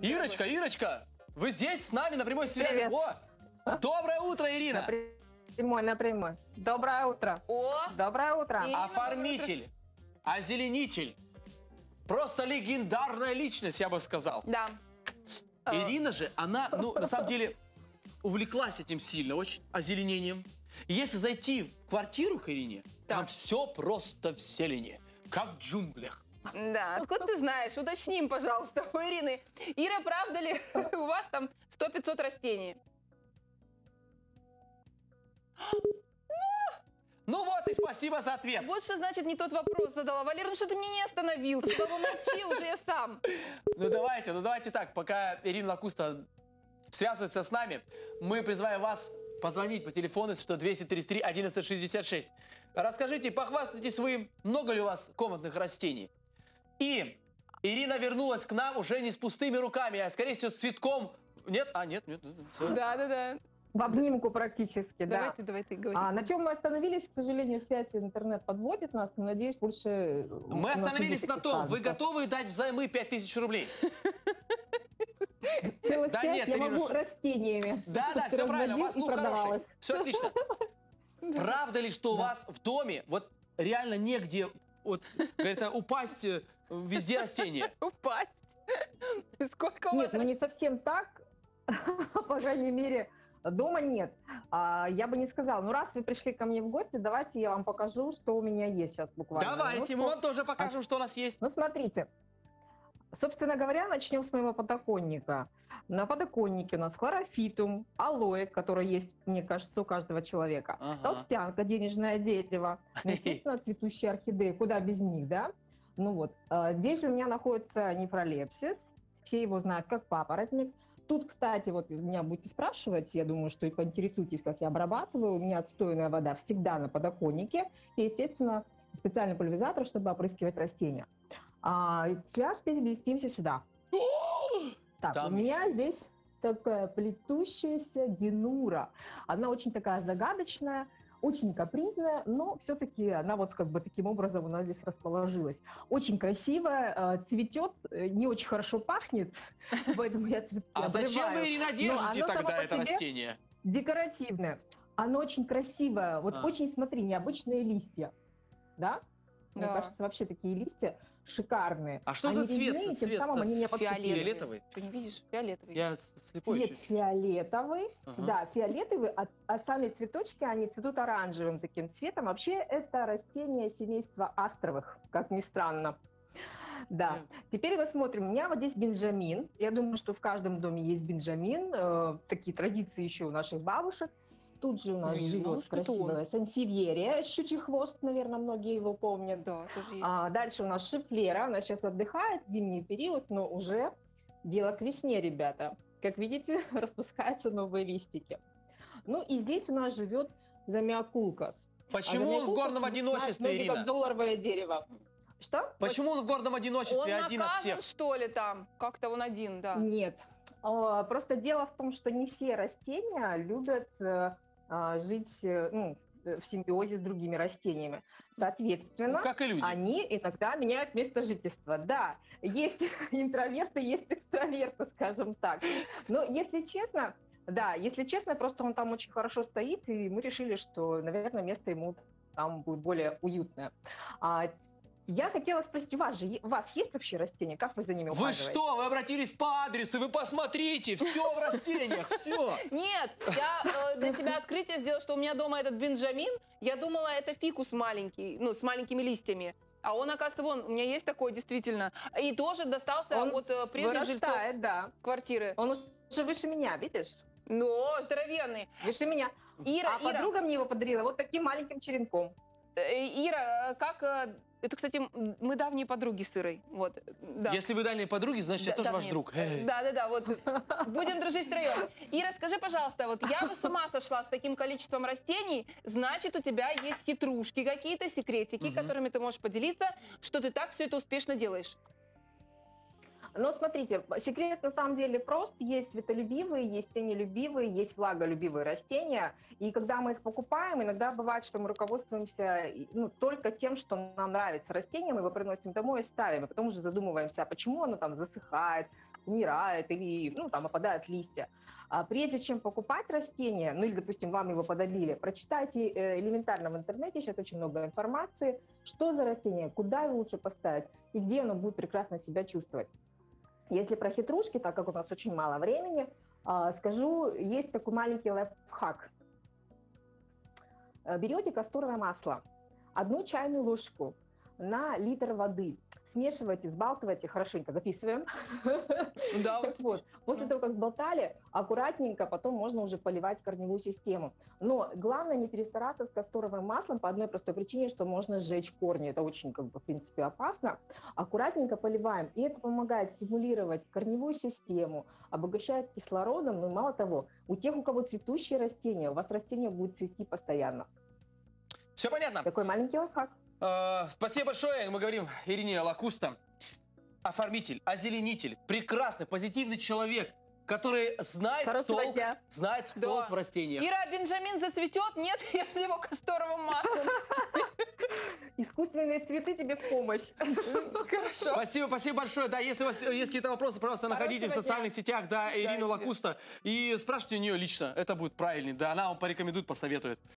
Ирочка, Ирочка, вы здесь с нами на прямой связи? Привет. О, доброе утро, Ирина. Прямой, напрямую. Доброе утро. О, Доброе утро. Оформитель, озеленитель. Просто легендарная личность, я бы сказал. да. Э, Ирина же, она, ну, на самом деле, увлеклась этим сильно, очень, озеленением. И Если зайти в квартиру к Ирине, там Так. все просто в зелени, как в джунглях. Да, откуда ты знаешь? Уточним, пожалуйста, у Ирины. Ира, правда ли у вас там 100-500 растений? Ну вот и спасибо за ответ. Вот что значит не тот вопрос задала. Валер, ну что ты мне не остановился? Да помолчи уже я сам. Ну давайте, ну давайте так, пока Ирина Лакуста связывается с нами, мы призываем вас позвонить по телефону, что 233 1166. Расскажите, похвастайтесь вы, много ли у вас комнатных растений. И Ирина вернулась к нам уже не с пустыми руками, а скорее всего с цветком. Нет? А, нет, нет. Да, да, да. В обнимку практически, Давай да. ты, давай ты, говори. А, на чем мы остановились, к сожалению, связь интернет подводит нас, но надеюсь, больше... Мы остановились на том, вы готовы дать взаймы 5000 рублей? Целых Да пять нет, я могу растениями. Да, да, все правильно, у вас продавал хороший. Все отлично. Правда ли, что у вас в доме вот реально негде вот, говорит, упасть э, везде растения? Упасть. Сколько у Нет, вас ну не совсем так, по крайней мере, дома нет. А, я бы не сказала, ну раз вы пришли ко мне в гости, давайте я вам покажу, что у меня есть сейчас буквально. Давайте, Ну, мы вам тоже покажем, что у нас есть. Ну, смотрите. Собственно говоря, начнем с моего подоконника. На подоконнике у нас хлорофитум, алоэ, который есть, мне кажется, у каждого человека. Ага. Толстянка, денежное дерево. Ну, естественно, цветущие орхидеи. Куда без них, да? Ну вот. а, Здесь же у меня находится нефролепсис. Все его знают как папоротник. Тут, кстати, вот меня будете спрашивать, я думаю, что и поинтересуйтесь, как я обрабатываю. У меня отстойная вода всегда на подоконнике. И, естественно, специальный пульверизатор, чтобы опрыскивать растения. А, сейчас переместимся сюда. Так, Там у меня здесь такая плетущаяся генура. Она очень такая загадочная, очень капризная, но все-таки она вот как бы таким образом у нас здесь расположилась. Очень красивая, э, цветет, э, не очень хорошо пахнет, поэтому я цветки А зачем обрываю. вы, Ирина, держите тогда это растение? Декоративное. Оно очень красивое. Вот А. очень, смотри, необычные листья. Да? Мне Да. кажется, вообще такие листья шикарные. А что Они за цвет? резные, тем Цвет самым они не Фиолетовый. Фиолетовый? Что, не видишь? Фиолетовый. Я слепой Цвет еще. фиолетовый, Ага. да, фиолетовый, а, а сами цветочки, они цветут оранжевым таким цветом. Вообще это растение семейства астровых, как ни странно. Да. Теперь мы смотрим. У меня вот здесь бенджамин. Я думаю, что в каждом доме есть бенджамин. Э, такие традиции еще у наших бабушек. Тут же у нас знала, живет он. красивая сансевьерия, щучий хвост, наверное, многие его помнят. Да. А, дальше у нас шифлера, она сейчас отдыхает, зимний период, но уже дело к весне, ребята. Как видите, распускаются новые листики. Ну и здесь у нас живет замиокулкас. Почему он в горном одиночестве, Как Ирина? долларовое дерево. Что? Почему он в горном одиночестве Он один от наказан, всех? что ли, там? Как-то он один, да. Нет. А, Просто дело в том, что не все растения любят э, а, жить э, ну, э, в симбиозе с другими растениями. Соответственно, Ну, как и люди. они иногда меняют место жительства. Да, есть интроверты, есть экстраверты, скажем так. Но если честно, да, если честно, просто он там очень хорошо стоит, и мы решили, что, наверное, место ему там будет более уютное. А, я хотела спросить, у вас же у вас есть вообще растения? Как вы за ними Вы ухаживаете? что? Вы обратились по адресу, вы посмотрите, все в растениях, все. Нет, я э, для себя открытие сделала, что у меня дома этот бенджамин. Я думала, это фикус маленький, ну, с маленькими листьями. А он, оказывается, вон, у меня есть такой, действительно. И тоже достался Он от э, прежних жильцов да. квартиры. Он уже выше меня, видишь? Но здоровенный. Выше меня. Ира, а Ира, подруга мне его подарила вот таким маленьким черенком. Э, Ира, э, как... э, Это, кстати, мы давние подруги с Ирой. Вот, да. Если вы дальние подруги, значит, я Да, тоже ваш давние. друг. Эй. Да, да, да, вот будем дружить втроем. Ира, скажи, пожалуйста, вот я бы с ума сошла с таким количеством растений, значит, у тебя есть хитрушки, какие-то секретики, Мгм. которыми ты можешь поделиться, что ты так все это успешно делаешь. Но смотрите, секрет на самом деле прост. Есть светолюбивые, есть тенелюбивые, есть влаголюбивые растения. И когда мы их покупаем, иногда бывает, что мы руководствуемся ну, только тем, что нам нравится растение, мы его приносим домой и ставим, и потом уже задумываемся, а почему оно там засыхает, умирает или ну, там опадают листья. А прежде чем покупать растение, ну или, допустим, вам его подарили, прочитайте э, элементарно в интернете, сейчас очень много информации, что за растение, куда его лучше поставить и где оно будет прекрасно себя чувствовать. Если про хитрушки, так как у нас очень мало времени, а, скажу, есть такой маленький лайфхак. Э, Берете касторовое масло, одну чайную ложку на литр воды, смешивайте, сбалтывайте, хорошенько записываем. Да, Так вот, после того, как сболтали, аккуратненько потом можно уже поливать корневую систему. Но главное не перестараться с касторовым маслом по одной простой причине, что можно сжечь корни. Это очень, как бы, в принципе, опасно. Аккуратненько поливаем, и это помогает стимулировать корневую систему, обогащает кислородом, ну и мало того, у тех, у кого цветущие растения, у вас растение будет цвести постоянно. Все понятно. Такой маленький лайфхак. Э, Спасибо большое. Мы говорим Ирине Лакуста. Оформитель, озеленитель, прекрасный, позитивный человек, который знает Хорошего толк, дня. знает Да. толк в растениях. Ира, а Бенджамин зацветет? Нет, если его касторовым маслом. Искусственные цветы тебе в помощь. Хорошо. Спасибо, спасибо большое. Да, если у вас есть какие-то вопросы, пожалуйста, находите в социальных сетях, да, Ирину. Лакуста и спрашивайте у нее лично. Это будет правильнее. Да, она вам порекомендует, посоветует.